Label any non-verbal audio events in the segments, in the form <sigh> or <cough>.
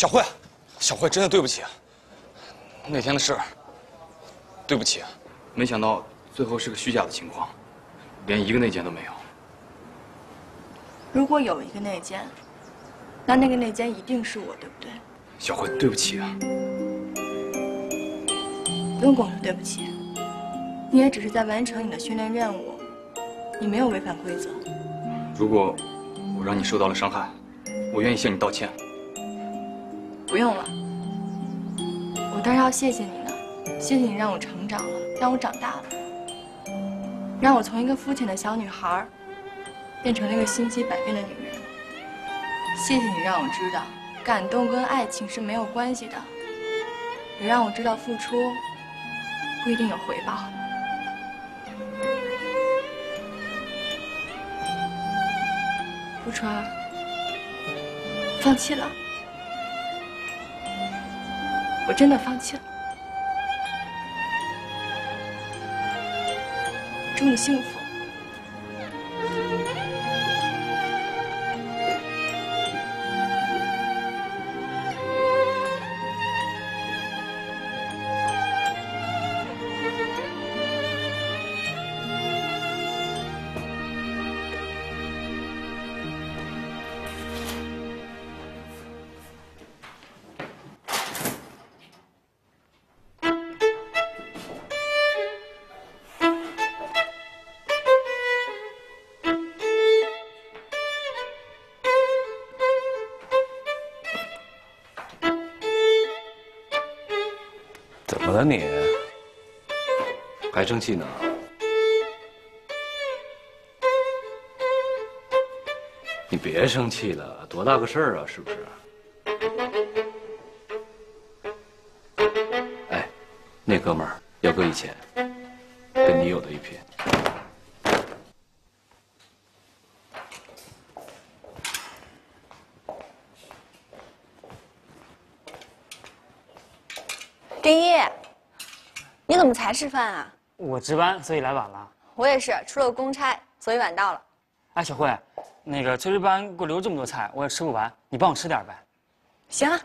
小慧，小慧，真的对不起，那天的事，对不起，没想到最后是个虚假的情况，连一个内奸都没有。如果有一个内奸，那那个内奸一定是我，对不对？小慧，对不起啊！不用跟我说对不起，你也只是在完成你的训练任务，你没有违反规则。如果我让你受到了伤害，我愿意向你道歉。不用了，我当然要谢谢你呢，谢谢你让我成长了，让我长大了，让我从一个肤浅的小女孩，变成了一个心机百变的女人。谢谢你让我知道，感动跟爱情是没有关系的，也让我知道付出不一定有回报。顾川，放弃了。我真的放弃了，祝你幸福。怎么你？还生气呢？你别生气了，多大个事儿啊，是不是？哎，那哥们儿要搁以前，跟你有的一拼。丁一，你怎么才吃饭啊？我值班，所以来晚了。我也是，出了公差，所以晚到了。哎，小慧，那个炊事班给我留这么多菜，我也吃不完，你帮我吃点呗。行啊。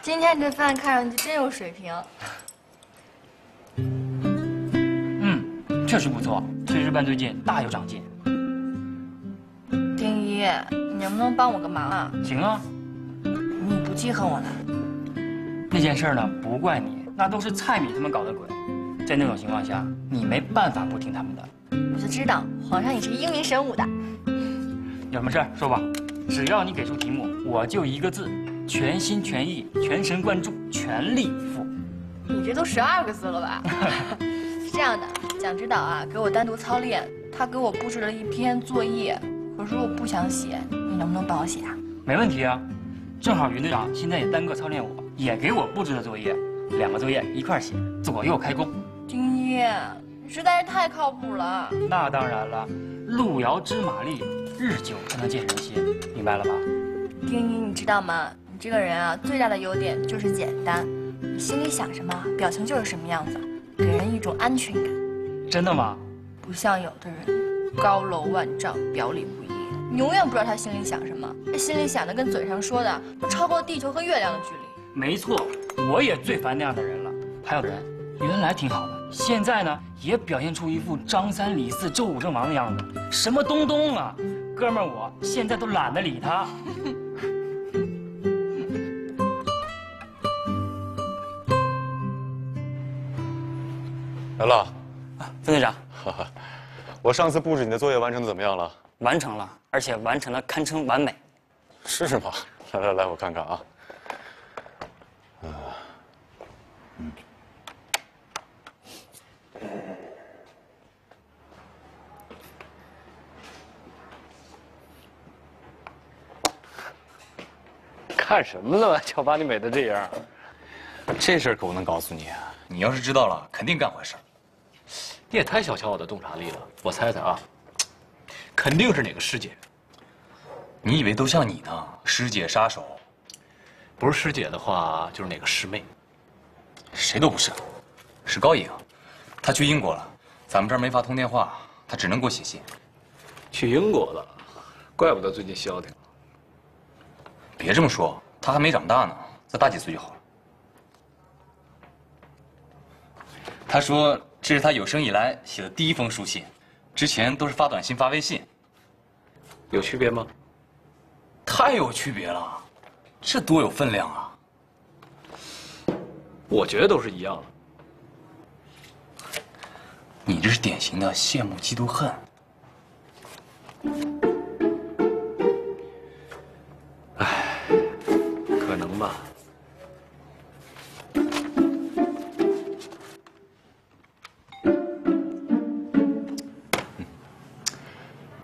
今天这饭看上去真有水平。嗯，确实不错，炊事班最近大有长进。丁一，你能不能帮我个忙啊？行啊。你不记恨我了？那件事呢，不怪你，那都是蔡米他们搞的鬼。在那种情况下，你没办法不听他们的。我就知道，皇上也是英明神武的。有什么事儿说吧，只要你给出题目，我就一个字：全心全意、全神贯注、全力以赴。你这都十二个字了吧？<laughs> 是这样的，蒋指导啊，给我单独操练，他给我布置了一篇作业，可是我不想写，你能不能帮我写啊？没问题啊。正好云队长现在也单个操练我，也给我布置了作业，两个作业一块写，左右开弓。丁一，你实在是太靠谱了。那当然了，路遥知马力，日久才能见人心，明白了吧？丁一，你知道吗？你这个人啊，最大的优点就是简单，你心里想什么，表情就是什么样子，给人一种安全感。真的吗？不像有的人，高楼万丈，表里不一。你永远不知道他心里想什么，他心里想的跟嘴上说的都超过地球和月亮的距离。没错，我也最烦那样的人了。还有的人原来挺好的，现在呢也表现出一副张三李四周武郑王的样子，什么东东啊，哥们儿，我现在都懒得理他。来了，分队长，<laughs> 我上次布置你的作业完成的怎么样了？完成了，而且完成的堪称完美。是吗？来来来，我看看啊。看什么呢？瞧把你美的这样。这事儿可不能告诉你啊！你要是知道了，肯定干坏事。你也太小瞧我的洞察力了。我猜猜啊，肯定是哪个师姐。你以为都像你呢？师姐杀手，不是师姐的话，就是哪个师妹。谁都不是，是高颖，她去英国了，咱们这儿没法通电话，她只能给我写信。去英国了，怪不得最近消停。别这么说，他还没长大呢，再大几岁就好了。他说这是他有生以来写的第一封书信，之前都是发短信、发微信。有区别吗？太有区别了，这多有分量啊！我觉得都是一样的。你这是典型的羡慕、嫉妒、恨。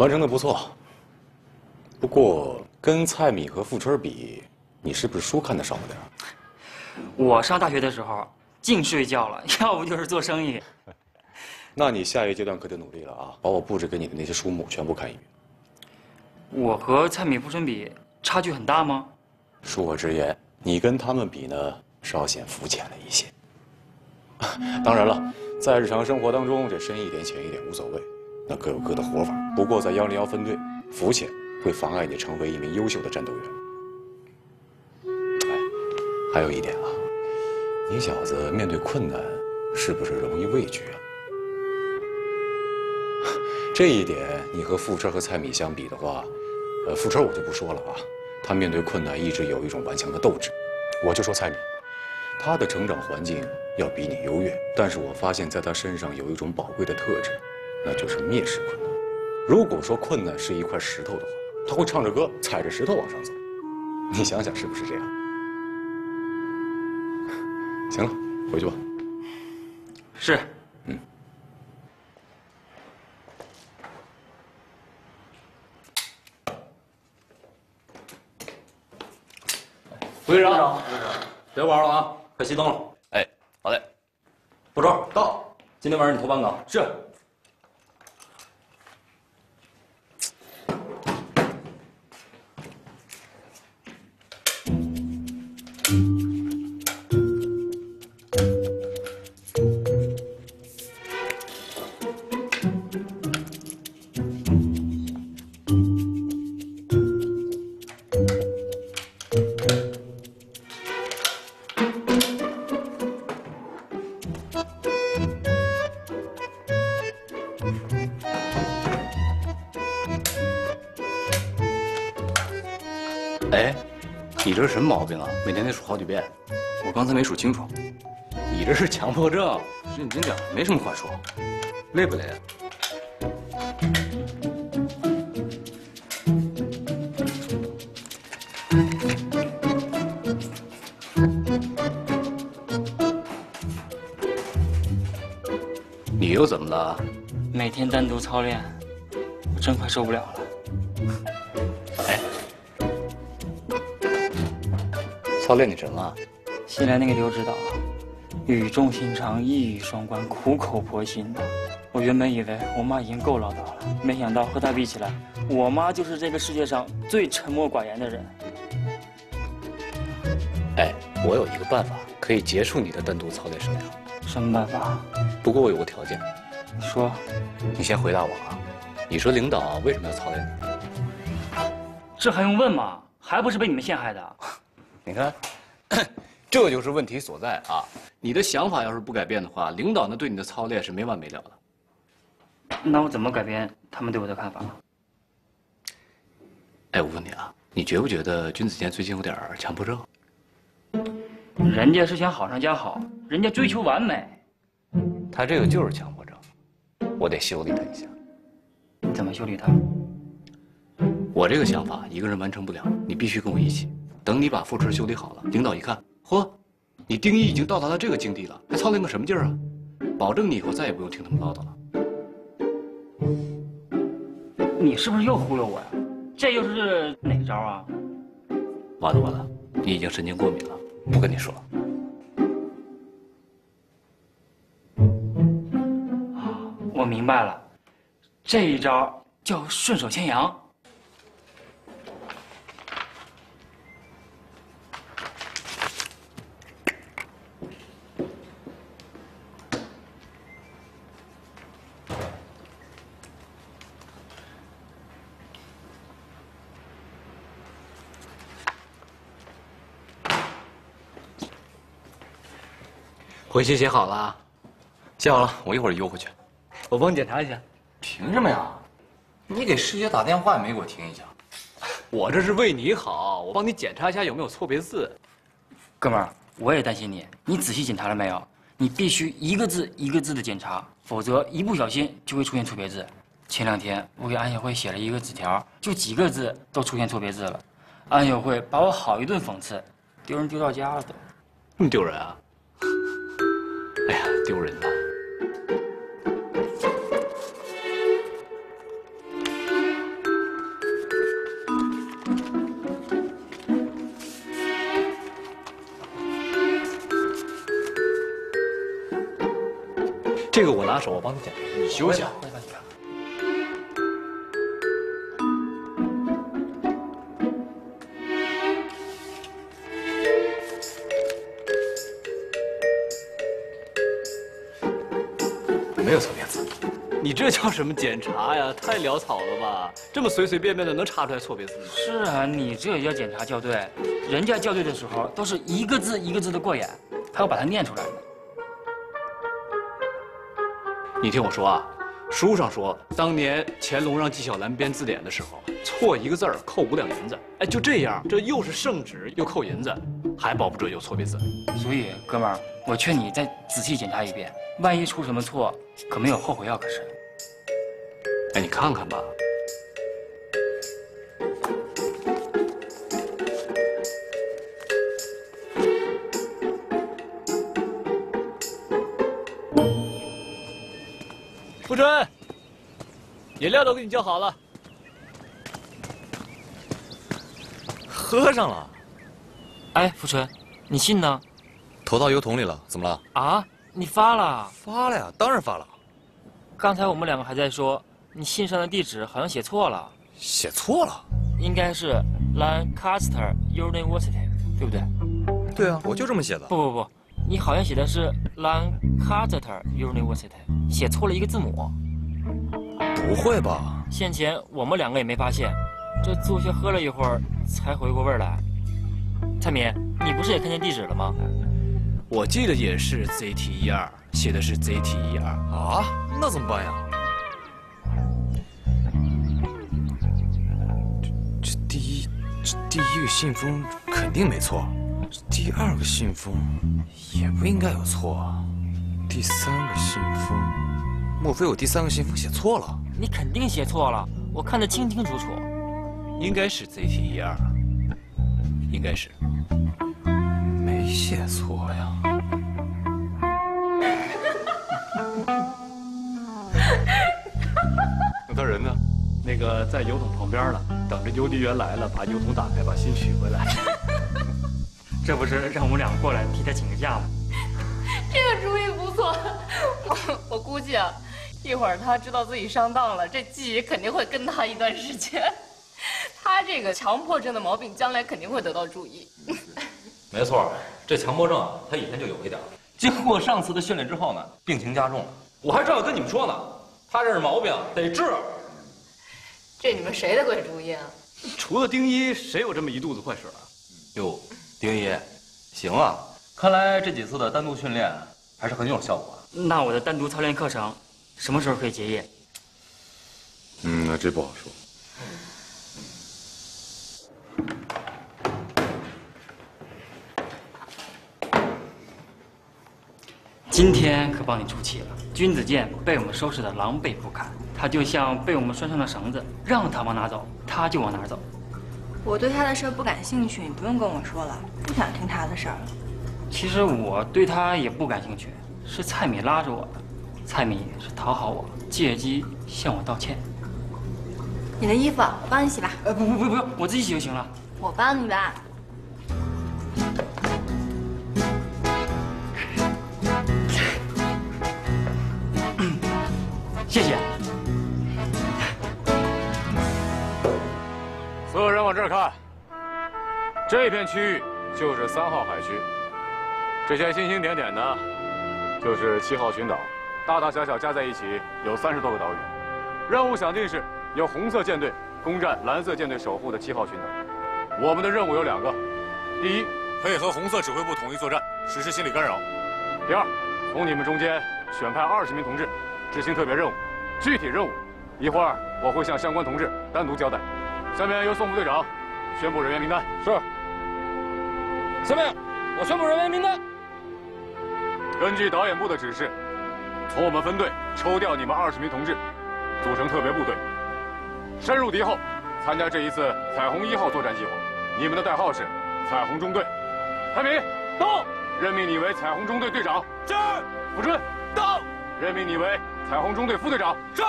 完成的不错，不过跟蔡米和富春比，你是不是书看的少了点儿？我上大学的时候净睡觉了，<laughs> 要不就是做生意。<laughs> 那你下一个阶段可得努力了啊！把我布置给你的那些书目全部看一遍。我和蔡米、富春比差距很大吗？恕我直言，你跟他们比呢，稍显肤浅了一些。<laughs> 当然了，在日常生活当中，这深一点、浅一点无所谓，那各有各的活法。不过在幺零幺分队，浮浅会妨碍你成为一名优秀的战斗员。哎，还有一点啊，你小子面对困难是不是容易畏惧啊？<laughs> 这一点，你和富车和蔡米相比的话，呃，富车我就不说了啊，他面对困难一直有一种顽强的斗志。我就说蔡米，他的成长环境要比你优越，但是我发现在他身上有一种宝贵的特质，那就是蔑视困难。如果说困难是一块石头的话，他会唱着歌踩着石头往上走。你想想是不是这样？<laughs> 行了，回去吧。是。副队长，别玩了啊，快熄灯了。哎，好嘞。副招到，今天晚上你投班岗。是。哎，你这是什么毛病啊？每天得数好几遍。我刚才没数清楚，你这是强迫症，认真点，没什么话说。累不累啊？你又怎么了？每天单独操练，我真快受不了了。操练你什么啊？新来那个刘指导，语重心长，一语双关，苦口婆心的。我原本以为我妈已经够唠叨了，没想到和她比起来，我妈就是这个世界上最沉默寡言的人。哎，我有一个办法可以结束你的单独操练生涯，什么办法？不过我有个条件，你说，你先回答我啊。你说领导为什么要操练你？这还用问吗？还不是被你们陷害的？你看，<clears throat> 这就是问题所在啊！你的想法要是不改变的话，领导呢对你的操练是没完没了的。那我怎么改变他们对我的看法？哎，我问你啊，你觉不觉得君子健最近有点强迫症？人家是想好上加好，人家追求完美。他这个就是强迫症，我得修理他一下。你怎么修理他？我这个想法一个人完成不了，你必须跟我一起。等你把副车修理好了，领导一看，嚯，你丁一已经到达了这个境地了，还操练个什么劲儿啊？保证你以后再也不用听他们唠叨了。你是不是又忽悠我呀？这又是哪招啊？完了完了，你已经神经过敏了，不跟你说了。我明白了，这一招叫顺手牵羊。回去写好了，写好了，我一会儿邮回去。我帮你检查一下。凭什么呀？你给师姐打电话也没给我听一下。<laughs> 我这是为你好，我帮你检查一下有没有错别字。哥们儿，我也担心你，你仔细检查了没有？你必须一个字一个字的检查，否则一不小心就会出现错别字。前两天我给安小慧写了一个纸条，就几个字都出现错别字了，安小慧把我好一顿讽刺，丢人丢到家了都。那么丢人啊？丢人呐！这个我拿手，我帮你捡。你休息。这叫什么检查呀？太潦草了吧！这么随随便便的能查出来错别字吗？是啊，你这也叫检查校对？人家校对的时候都是一个字一个字的过眼，还要把它念出来呢。你听我说啊，书上说，当年乾隆让纪晓岚编字典的时候，错一个字儿扣五两银子。哎，就这样，这又是圣旨又扣银子，还保不准有错别字。所以，哥们儿，我劝你再仔细检查一遍，万一出什么错，可没有后悔药可吃。哎，你看看吧。富春，饮料都给你叫好了。喝上了，哎，富春，你信呢？投到油桶里了，怎么了？啊，你发了？发了呀，当然发了。刚才我们两个还在说，你信上的地址好像写错了，写错了？应该是 Lancaster University，对不对？对啊，我就这么写的。不不不，你好像写的是 Lancaster University，写错了一个字母。不会吧？先前我们两个也没发现，这坐下喝了一会儿才回过味儿来。蔡敏，你不是也看见地址了吗？我记得也是 ZT 一二，写的是 ZT 一二。啊，那怎么办呀？第一个信封肯定没错，这第二个信封也不应该有错啊。第三个信封，莫非我第三个信封写错了？你肯定写错了，我看得清清楚楚。应该是 ZT 一二，应该是。没写错呀。<laughs> 那他人呢？那个在油桶旁边了，等着邮递员来了，把邮筒打开，把信取回来。<laughs> 这不是让我们俩过来替他请个假吗？这个主意不错，我 <laughs> 我估计啊，一会儿他知道自己上当了，这记忆肯定会跟他一段时间。<laughs> 他这个强迫症的毛病，将来肯定会得到注意。没错，这强迫症啊，他以前就有一点。经过上次的训练之后呢，病情加重了。我还正要跟你们说呢，他这是毛病，得治。这你们谁的鬼主意啊？除了丁一，谁有这么一肚子坏水啊？哟，丁一，行啊，看来这几次的单独训练还是很有效果。那我的单独操练课程什么时候可以结业？嗯，那这不好说。今天可帮你出气了，君子剑被我们收拾的狼狈不堪，他就像被我们拴上了绳子，让他往哪走，他就往哪走。我对他的事儿不感兴趣，你不用跟我说了，不想听他的事儿了。其实我对他也不感兴趣，是蔡米拉着我的，蔡米是讨好我，借机向我道歉。你的衣服我帮你洗吧，呃，不不不不用，我自己洗就行了。我帮你吧。人往这儿看，这片区域就是三号海区，这些星星点点的，就是七号群岛，大大小小加在一起有三十多个岛屿。任务想定是由红色舰队攻占蓝色舰队守护的七号群岛。我们的任务有两个：第一，配合红色指挥部统一作战，实施心理干扰；第二，从你们中间选派二十名同志执行特别任务。具体任务，一会儿我会向相关同志单独交代。下面由宋副队长宣布人员名单。是。下面我宣布人员名单。根据导演部的指示，从我们分队抽调你们二十名同志，组成特别部队，深入敌后，参加这一次彩虹一号作战计划。你们的代号是彩虹中队。蔡明到，任命你为彩虹中队队长。是。付春到，任命你为彩虹中队副队长。是。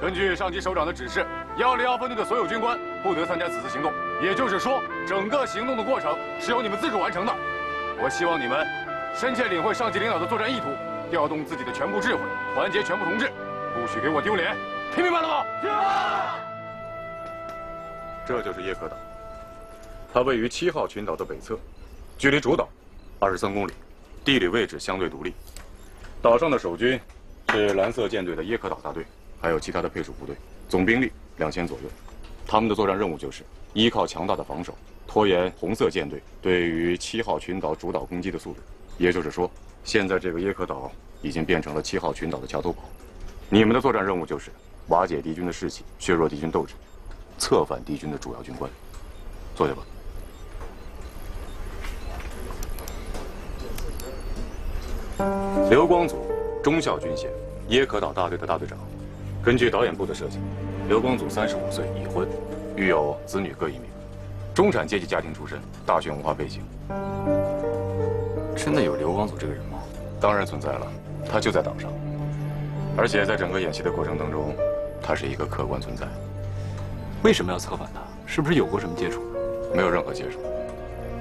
根据上级首长的指示，幺零幺分队的所有军官不得参加此次行动。也就是说，整个行动的过程是由你们自主完成的。我希望你们深切领会上级领导的作战意图，调动自己的全部智慧，团结全部同志，不许给我丢脸。听明白了吗？听明白这就是叶克岛，它位于七号群岛的北侧，距离主岛二十三公里，地理位置相对独立。岛上的守军是蓝色舰队的耶克岛大队。还有其他的配属部队，总兵力两千左右。他们的作战任务就是依靠强大的防守，拖延红色舰队对于七号群岛主岛攻击的速度。也就是说，现在这个耶克岛已经变成了七号群岛的桥头堡。你们的作战任务就是瓦解敌军的士气，削弱敌军斗志，策反敌军的主要军官。坐下吧。刘光祖，中校军衔，耶克岛大队的大队长。根据导演部的设计，刘光祖三十五岁，已婚，育有子女各一名，中产阶级家庭出身，大学文化背景。真的有刘光祖这个人吗？当然存在了，他就在岛上，而且在整个演习的过程当中，他是一个客观存在。为什么要策反他？是不是有过什么接触？没有任何接触。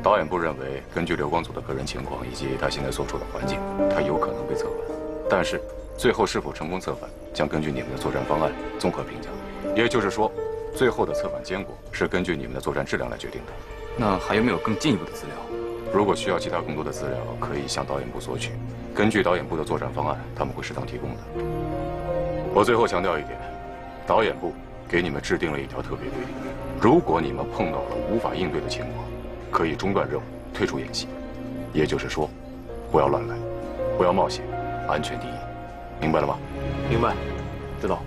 导演部认为，根据刘光祖的个人情况以及他现在所处的环境，他有可能被策反，但是。最后是否成功策反，将根据你们的作战方案综合评价。也就是说，最后的策反结果是根据你们的作战质量来决定的。那还有没有更进一步的资料？如果需要其他更多的资料，可以向导演部索取。根据导演部的作战方案，他们会适当提供的。我最后强调一点，导演部给你们制定了一条特别规定：如果你们碰到了无法应对的情况，可以中断任务，退出演习。也就是说，不要乱来，不要冒险，安全第一。明白了吗？明白，知道。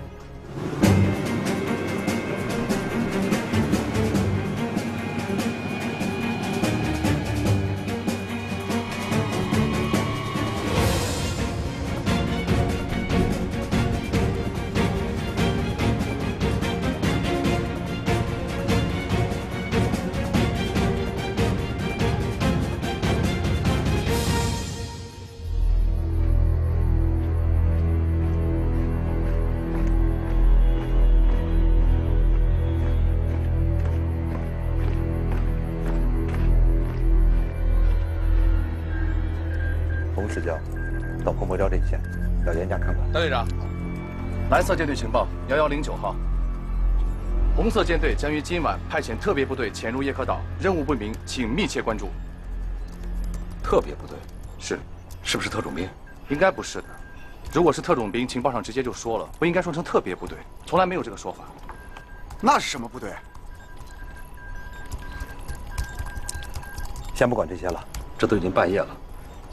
大队长，蓝色舰队情报：幺幺零九号。红色舰队将于今晚派遣特别部队潜入叶克岛，任务不明，请密切关注。特别部队是，是不是特种兵？应该不是的。如果是特种兵，情报上直接就说了，不应该说成特别部队，从来没有这个说法。那是什么部队？先不管这些了，这都已经半夜了，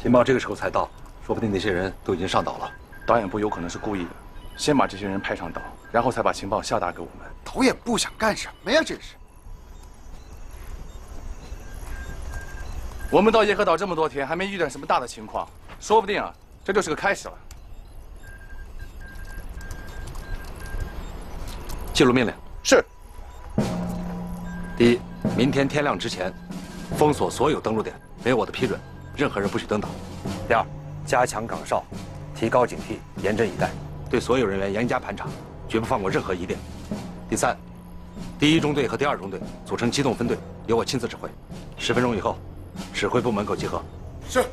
情报这个时候才到，说不定那些人都已经上岛了。导演部有可能是故意的，先把这些人派上岛，然后才把情报下达给我们。导演部想干什么呀？这是。我们到叶克岛这么多天，还没遇见什么大的情况，说不定啊，这就是个开始了。记录命令。是。第一，明天天亮之前，封锁所有登陆点，没有我的批准，任何人不许登岛。第二，加强岗哨。提高警惕，严阵以待，对所有人员严加盘查，绝不放过任何疑点。第三，第一中队和第二中队组成机动分队，由我亲自指挥。十分钟以后，指挥部门口集合。是。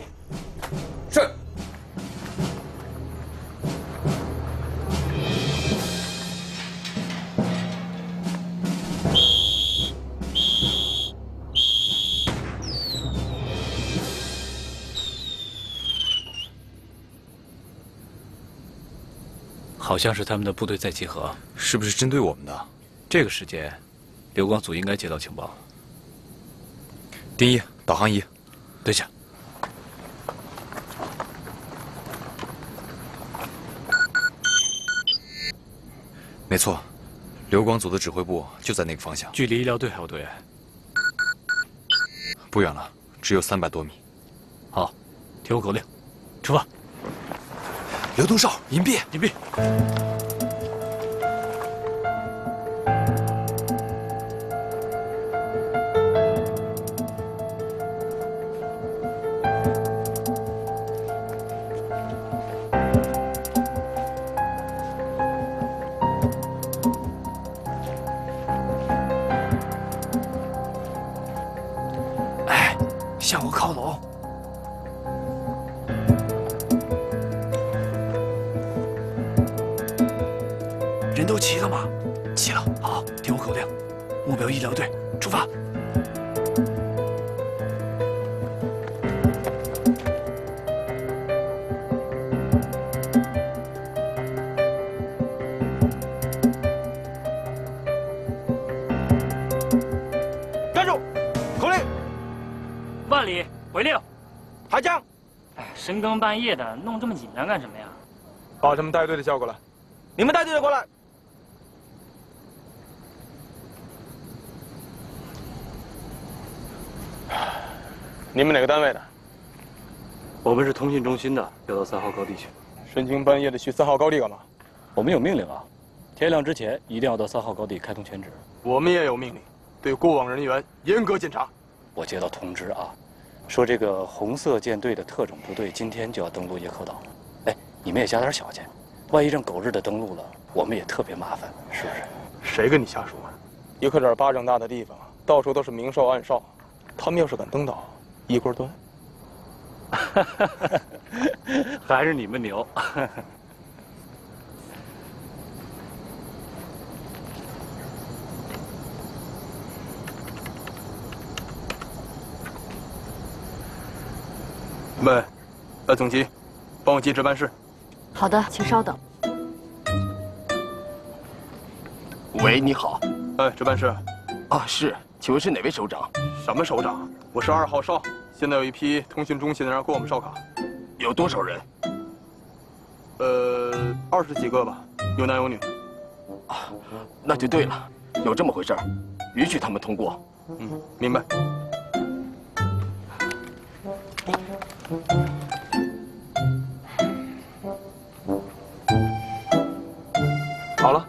好像是他们的部队在集合，是不是针对我们的？这个时间，刘光组应该接到情报了。丁一，导航仪，蹲下。没错，刘光组的指挥部就在那个方向。距离医疗队还有多远？不远了，只有三百多米。好，听我口令，出发。刘东少，隐蔽，隐蔽。哎，向我靠拢。目标医疗队，出发。站住！口令，万里回令。抬枪。哎，深更半夜的，弄这么紧张干什么呀？把他们带队的叫过来。你们带队的过来。你们哪个单位的？我们是通信中心的，要到三号高地去。深更半夜的去三号高地干嘛？我们有命令啊，天亮之前一定要到三号高地开通全职。我们也有命令，对过往人员严格检查。我接到通知啊，说这个红色舰队的特种部队今天就要登陆叶口岛了。哎，你们也加点小心，万一让狗日的登陆了，我们也特别麻烦，是不是？谁跟你瞎说？叶克这巴掌大的地方，到处都是明哨暗哨，他们要是敢登岛，一锅端。<laughs> 还是你们牛。喂，呃，总机，帮我接值班室。好的，请稍等。喂，你好。哎，值班室。啊，是，请问是哪位首长？什么首长？我是二号哨。现在有一批通讯中心的人过我们哨卡。有多少人？呃，二十几个吧，有男有女。啊，那就对了。有这么回事儿，允许他们通过。嗯，明白。好了，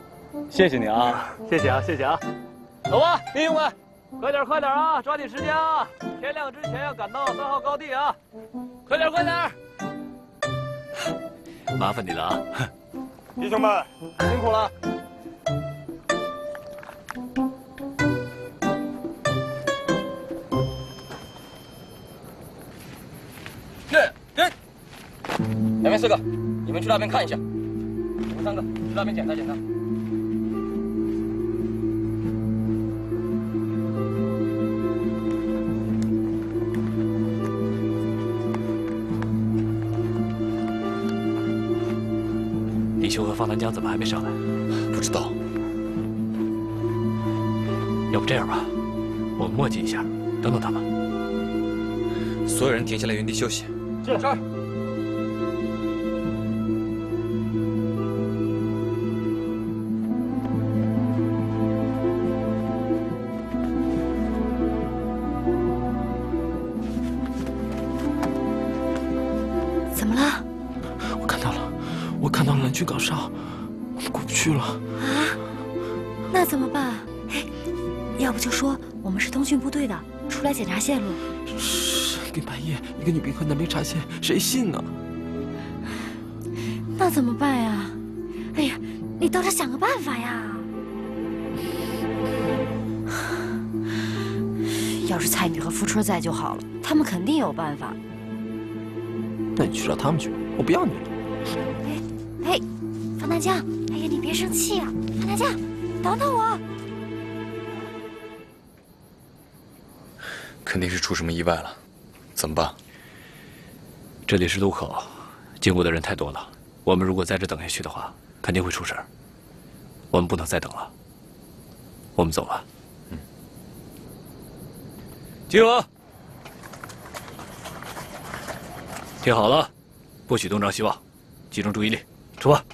谢谢你啊，谢谢啊，谢谢啊。走吧，弟兄们，快点快点啊，抓紧时间啊！天亮之前要赶到三号高地啊！快点快点！<laughs> 麻烦你了啊，<laughs> 弟兄们，辛苦了。对对，两边四个，你们去那边看一下。你们三个去那边检查检查。方南江怎么还没上来？不知道。要不这样吧，我们磨叽一下，等等他们。所有人停下来，原地休息。是线路。深更半夜，一个女兵和男兵查线，谁信呢？那怎么办呀？哎呀，你倒是想个办法呀！要是蔡女和付春在就好了，他们肯定有办法。那你去找他们去，我不要你了。哎，哎，方大江，哎呀，你别生气啊！方大江，等等我。肯定是出什么意外了，怎么办？这里是路口，经过的人太多了。我们如果在这等下去的话，肯定会出事儿。我们不能再等了。我们走吧。嗯。集合。听好了，不许东张西望，集中注意力，出发。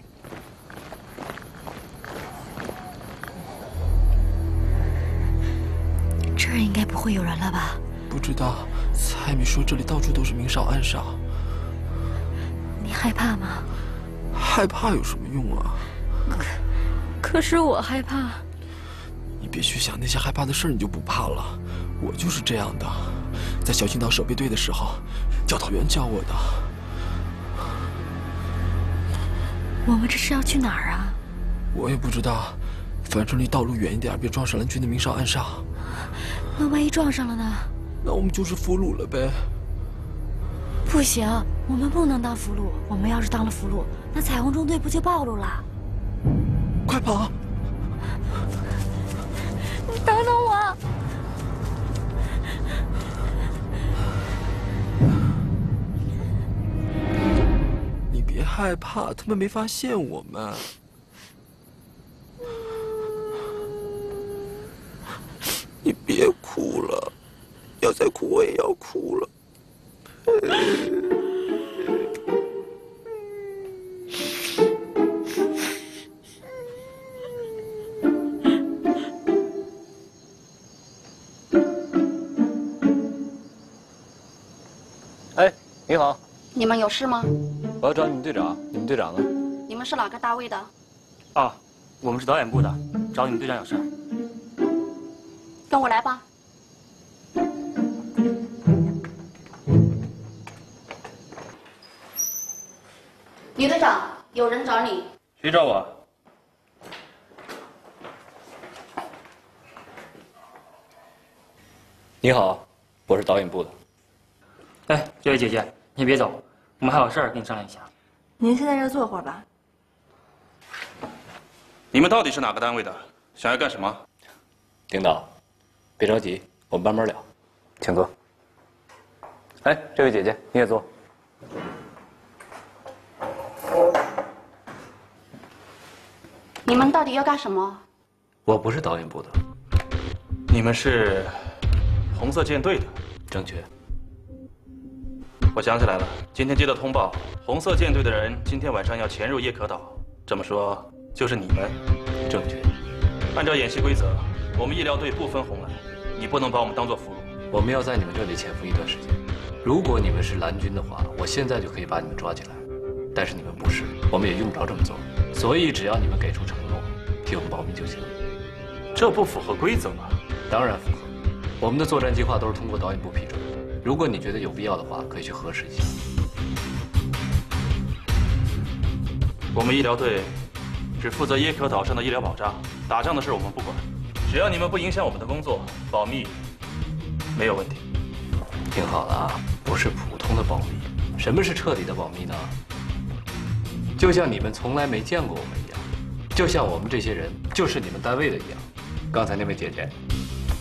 会有人了吧？不知道，蔡米说这里到处都是明哨暗哨。你害怕吗？害怕有什么用啊？可可是我害怕。你别去想那些害怕的事你就不怕了。我就是这样的，在小青岛守备队的时候，教导员教我的。我们这是要去哪儿啊？我也不知道，反正离道路远一点，别撞上蓝军的明哨暗哨。那万一撞上了呢？那我们就是俘虏了呗。不行，我们不能当俘虏。我们要是当了俘虏，那彩虹中队不就暴露了？快跑！你等等我。你别害怕，他们没发现我们。你别哭了，要再哭我也要哭了。哎，你好，你们有事吗？我要找你们队长，你们队长呢？你们是哪个大卫的？啊，我们是导演部的，找你们队长有事。跟我来吧。女队长，有人找你。谁找我？你好，我是导演部的。哎，这位姐姐，你别走，我们还有事儿跟你商量一下。您先在这坐会儿吧。你们到底是哪个单位的？想要干什么？领导，别着急，我们慢慢聊。请坐。哎，这位姐姐，你也坐。你们到底要干什么？我不是导演部的。你们是红色舰队的？正确。我想起来了，今天接到通报，红色舰队的人今天晚上要潜入叶可岛。这么说，就是你们？正确。按照演习规则，我们医疗队不分红蓝，你不能把我们当做俘虏。我们要在你们这里潜伏一段时间。如果你们是蓝军的话，我现在就可以把你们抓起来。但是你们不是，我们也用不着这么做。所以只要你们给出承诺，替我们保密就行。这不符合规则吗？当然符合。我们的作战计划都是通过导演部批准。如果你觉得有必要的话，可以去核实一下。我们医疗队只负责耶可岛上的医疗保障，打仗的事我们不管。只要你们不影响我们的工作，保密没有问题。听好了啊，不是普通的保密。什么是彻底的保密呢？就像你们从来没见过我们一样，就像我们这些人就是你们单位的一样。刚才那位姐姐，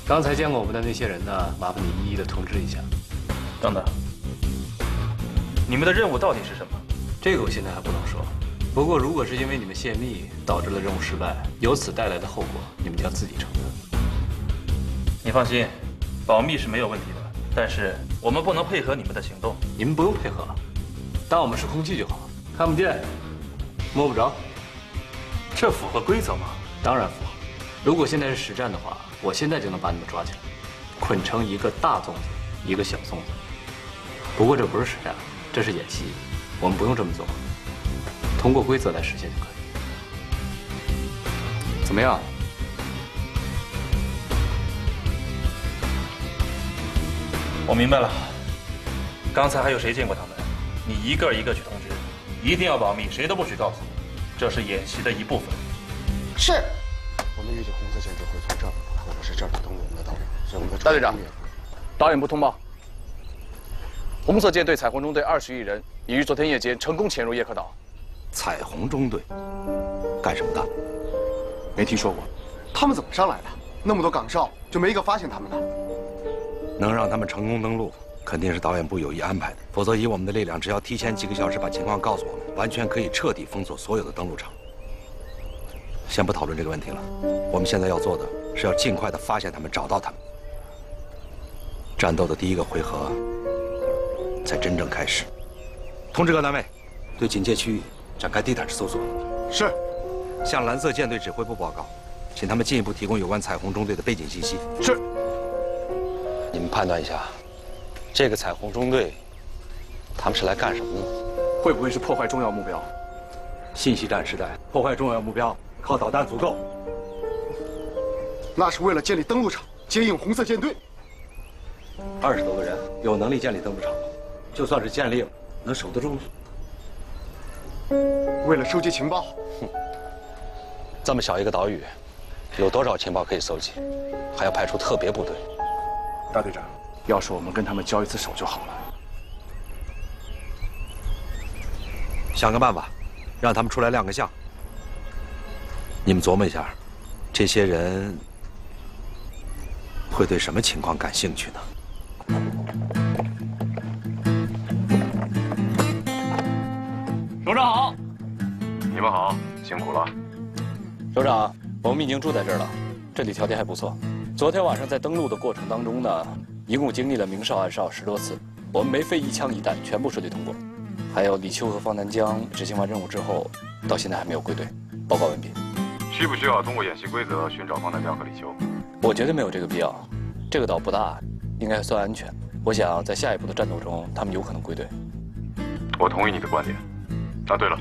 刚才见过我们的那些人呢，麻烦你一一的通知一下。等等，你们的任务到底是什么？这个我现在还不能说。不过，如果是因为你们泄密导致了任务失败，由此带来的后果，你们就要自己承担。你放心，保密是没有问题的。但是我们不能配合你们的行动。你们不用配合，当我们是空气就好，看不见，摸不着。这符合规则吗？当然符合。如果现在是实战的话，我现在就能把你们抓起来，捆成一个大粽子，一个小粽子。不过这不是实战，这是演习，我们不用这么做，通过规则来实现就可以。怎么样？我明白了。刚才还有谁见过他们？你一个一个去通知，一定要保密，谁都不许告诉我。这是演习的一部分。是。我们预计红色舰队会从这儿或者是这儿通过我们的道路，所以我们的大队长，导演部通报：红色舰队彩虹中队二十余人已于昨天夜间成功潜入叶克岛。彩虹中队干什么的？没听说过。他们怎么上来的？那么多岗哨，就没一个发现他们的。能让他们成功登陆，肯定是导演部有意安排的。否则，以我们的力量，只要提前几个小时把情况告诉我们，完全可以彻底封锁所有的登陆场。先不讨论这个问题了，我们现在要做的是要尽快的发现他们，找到他们。战斗的第一个回合才真正开始。通知各单位，对警戒区域展开地毯式搜索。是。向蓝色舰队指挥部报告，请他们进一步提供有关彩虹中队的背景信息。是。你们判断一下，这个彩虹中队，他们是来干什么的？会不会是破坏重要目标？信息战时代，破坏重要目标靠导弹足够。那是为了建立登陆场，接应红色舰队。二十多个人有能力建立登陆场吗？就算是建立了，能守得住吗？为了收集情报。哼，这么小一个岛屿，有多少情报可以搜集？还要派出特别部队。大队长，要是我们跟他们交一次手就好了。想个办法，让他们出来亮个相。你们琢磨一下，这些人会对什么情况感兴趣呢？首长好，你们好，辛苦了。首长，我们已经住在这儿了，这里条件还不错。昨天晚上在登陆的过程当中呢，一共经历了明哨暗哨十多次，我们没费一枪一弹，全部顺利通过。还有李秋和方南江执行完任务之后，到现在还没有归队。报告完毕。需不需要通过演习规则寻找方南江和李秋？我觉得没有这个必要。这个岛不大，应该算安全。我想在下一步的战斗中，他们有可能归队。我同意你的观点。啊，对了，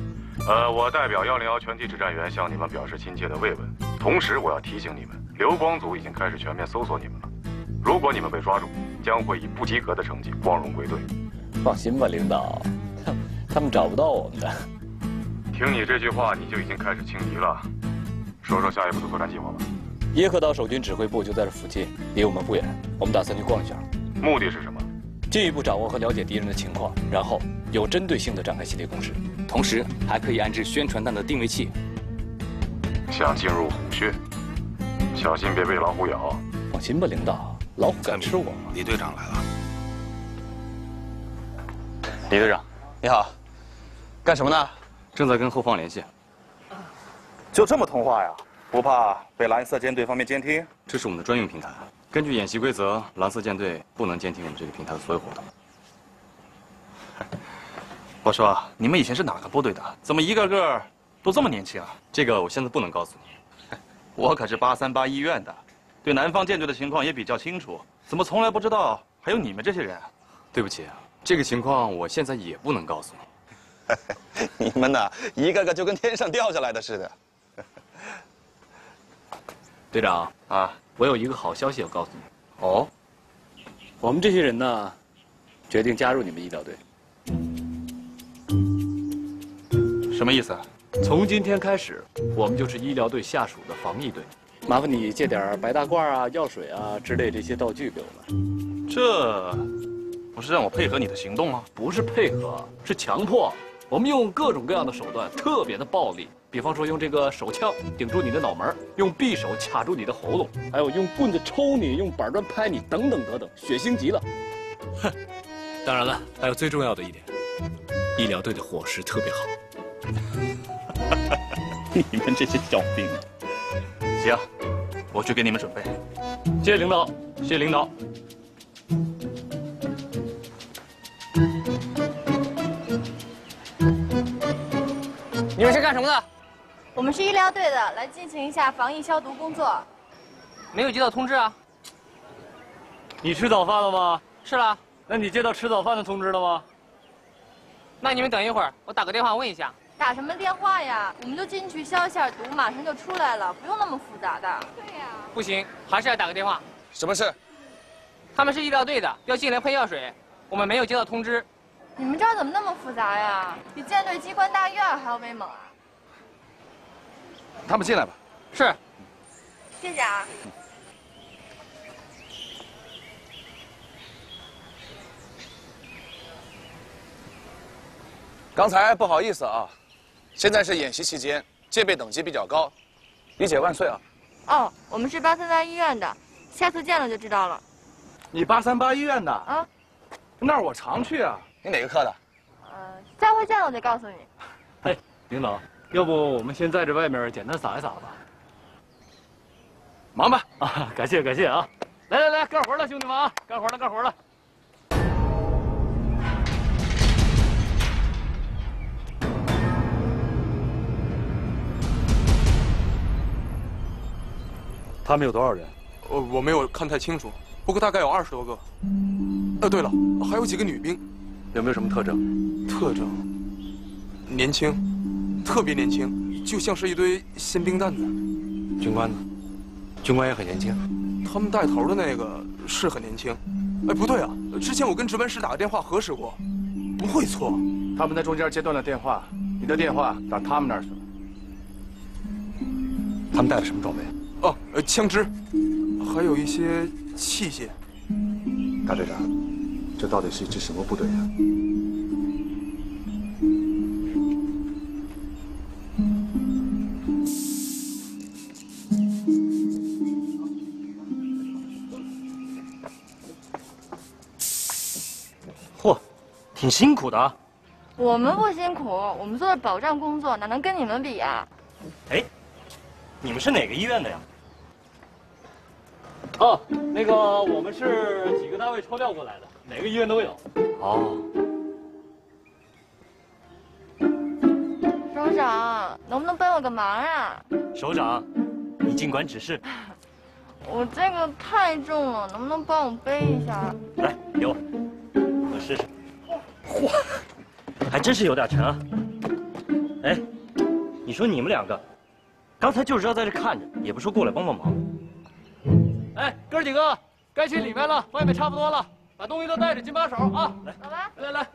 呃，我代表幺零幺全体指战员向你们表示亲切的慰问。同时，我要提醒你们，流光组已经开始全面搜索你们了。如果你们被抓住，将会以不及格的成绩光荣归队。放心吧，领导，他他们找不到我们的。听你这句话，你就已经开始轻敌了。说说下一步的作战计划吧。耶克岛守军指挥部就在这附近，离我们不远。我们打算去逛一下。目的是什么？进一步掌握和了解敌人的情况，然后有针对性的展开系列攻势，同时还可以安置宣传弹的定位器。想进入虎穴，小心别被老虎咬。放心吧，领导，老虎敢吃我吗？李队长来了。李队长，你好，干什么呢？正在跟后方联系。就这么通话呀？不怕被蓝色舰队方面监听？这是我们的专用平台。根据演习规则，蓝色舰队不能监听我们这个平台的所有活动。我说，你们以前是哪个部队的？怎么一个个都这么年轻啊？这个我现在不能告诉你。<laughs> 我可是八三八医院的，对南方舰队的情况也比较清楚。怎么从来不知道还有你们这些人？对不起，这个情况我现在也不能告诉你。<laughs> 你们呐，一个个就跟天上掉下来的似的。<laughs> 队长啊，我有一个好消息要告诉你。哦，我们这些人呢，决定加入你们医疗队。什么意思？从今天开始，我们就是医疗队下属的防疫队。麻烦你借点白大褂啊、药水啊之类这些道具给我们。这不是让我配合你的行动吗？不是配合，是强迫。我们用各种各样的手段，特别的暴力。比方说，用这个手枪顶住你的脑门，用匕首卡住你的喉咙，还有用棍子抽你，用板砖拍你，等等等等，血腥极了。哼！当然了，还有最重要的一点，医疗队的伙食特别好。<laughs> 你们这些小兵，行，我去给你们准备。谢谢领导，谢谢领导。你们是干什么的？我们是医疗队的，来进行一下防疫消毒工作。没有接到通知啊？你吃早饭了吗？是了。那你接到吃早饭的通知了吗？那你们等一会儿，我打个电话问一下。打什么电话呀？我们就进去消一下毒，马上就出来了，不用那么复杂的。对呀。不行，还是要打个电话。什么事？他们是医疗队的，要进来喷药水，我们没有接到通知。你们这儿怎么那么复杂呀？比舰队机关大院还要威猛啊！他们进来吧。是。谢谢啊。刚才不好意思啊，现在是演习期间，戒备等级比较高，李姐万岁啊。哦，我们是八三八医院的，下次见了就知道了。你八三八医院的？啊，那儿我常去啊。你哪个科的？呃，下回见了我就告诉你。哎，领导，要不我们先在这外面简单撒一撒吧？忙吧。啊，感谢感谢啊！来来来，干活了，兄弟们啊，干活了干活了。他们有多少人？呃，我没有看太清楚。不过大概有二十多个。呃，对了，还有几个女兵，有没有什么特征？特征年轻，特别年轻，就像是一堆新兵蛋子。军官呢？军官也很年轻。他们带头的那个是很年轻。哎，不对啊，之前我跟值班室打个电话核实过，不会错。他们在中间接断了电话，你的电话打他们那儿去了。他们带了什么装备？哦，呃，枪支，还有一些器械。大队长，这到底是一支什么部队啊？嚯，挺辛苦的啊。我们不辛苦，我们做的保障工作，哪能跟你们比呀？哎，你们是哪个医院的呀？哦，那个我们是几个单位抽调过来的，哪个医院都有。哦，首长，能不能帮我个忙啊？首长，你尽管指示。我这个太重了，能不能帮我背一下？来，给我，我试试。嚯，还真是有点沉啊。哎，你说你们两个，刚才就知道在这看着，也不说过来帮帮忙。哎，哥几个，该去里面了，外面差不多了，把东西都带着，紧把手啊！来，走吧，来来，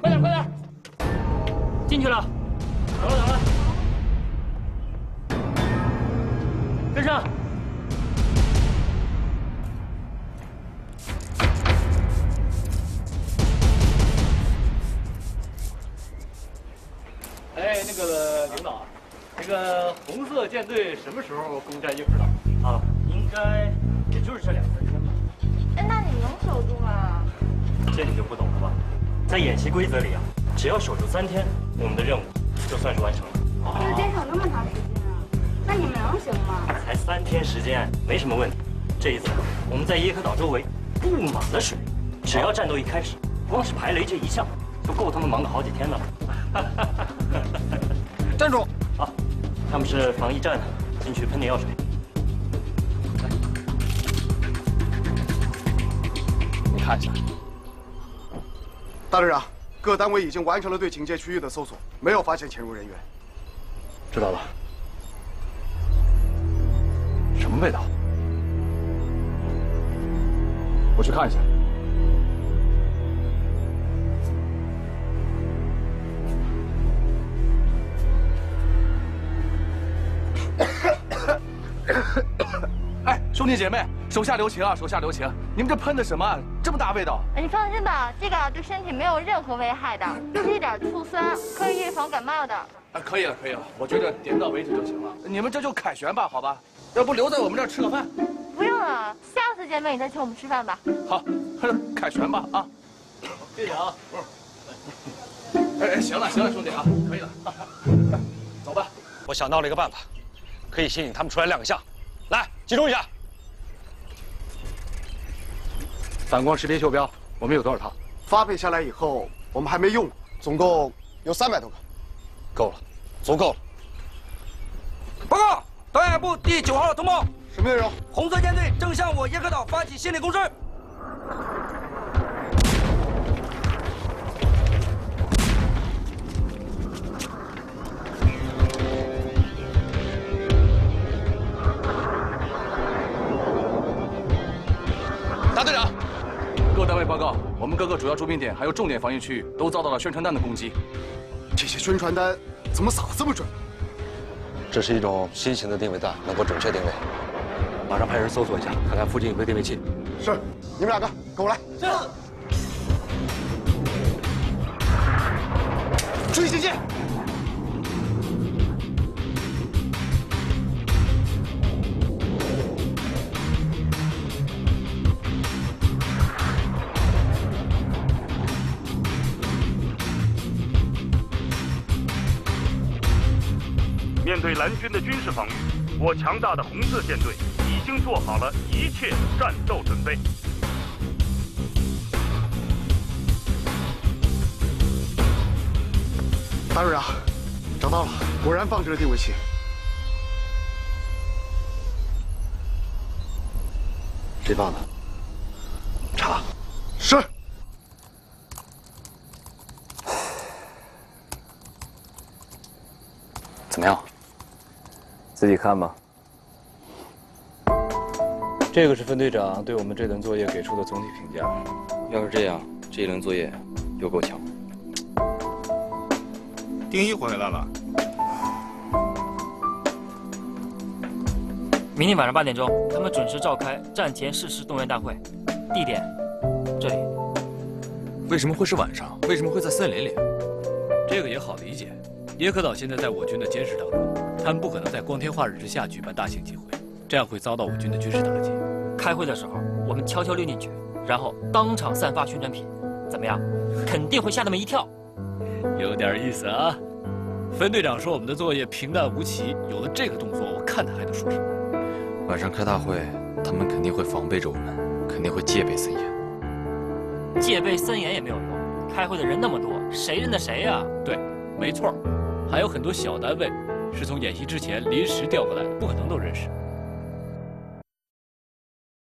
快点快点，进去了，走了走了，跟上。哎，那个领导，那个红色舰队什么时候攻占叶克岛？啊，应该也就是这两三天吧。哎，那你能守住吗？这你就不懂了吧？在演习规则里啊，只要守住三天，我们的任务就算是完成了。可是坚守那么长时间啊，那你们能行吗？才三天时间，没什么问题。这一次我们在耶克岛周围布满了水，只要战斗一开始，光是排雷这一项就够他们忙个好几天的了。站住！<laughs> 啊，他们是防疫站，进去喷点药水。看一下。大队长，各单位已经完成了对警戒区域的搜索，没有发现潜入人员。知道了。什么味道？我去看一下。哎，兄弟姐妹，手下留情啊，手下留情！你们这喷的什么？这么大味道？哎，你放心吧，这个对身体没有任何危害的，就是一点醋酸，可以预防感冒的。啊，可以了，可以了，我觉得点到为止就行了。你们这就凯旋吧，好吧？要不留在我们这儿吃个饭？不用了，下次见面你再请我们吃饭吧。好，<laughs> 凯旋吧啊！谢谢啊。哎哎，行了行了，兄弟啊，可以了，走吧。我想到了一个办法，可以吸引他们出来亮个相。来，集中一下。反光识别袖标，我们有多少套？发配下来以后，我们还没用，总共有三百多个。够了，足够了。报告，导演部第九号通报，什么内容？红色舰队正向我耶克岛发起心理攻势。报告，我们各个主要驻兵点还有重点防御区域都遭到了宣传弹的攻击。这些宣传单怎么撒的这么准？这是一种新型的定位弹，能够准确定位。马上派人搜索一下，看看附近有没有定位器。是，你们两个跟我来。是。注意前对蓝军的军事防御，我强大的红色舰队已经做好了一切战斗准备。大队长，找到了，果然放置了定位器。谁放的？自己看吧。这个是分队长对我们这轮作业给出的总体评价。要是这样，这一轮作业又够呛。丁一回来了。明天晚上八点钟，他们准时召开战前誓师动员大会，地点这里。为什么会是晚上？为什么会在森林里？这个也好理解，耶克岛现在在我军的监视当中，他们不可能在光天化日之下举办大型集会，这样会遭到我军的军事打击。开会的时候，我们悄悄溜进去，然后当场散发宣传品，怎么样？肯定会吓他们一跳。有点意思啊！分队长说我们的作业平淡无奇，有了这个动作，我看他还能说什么？晚上开大会，他们肯定会防备着我们，肯定会戒备森严。戒备森严也没有用，开会的人那么多，谁认得谁呀？对，没错，还有很多小单位是从演习之前临时调过来的，不可能都认识。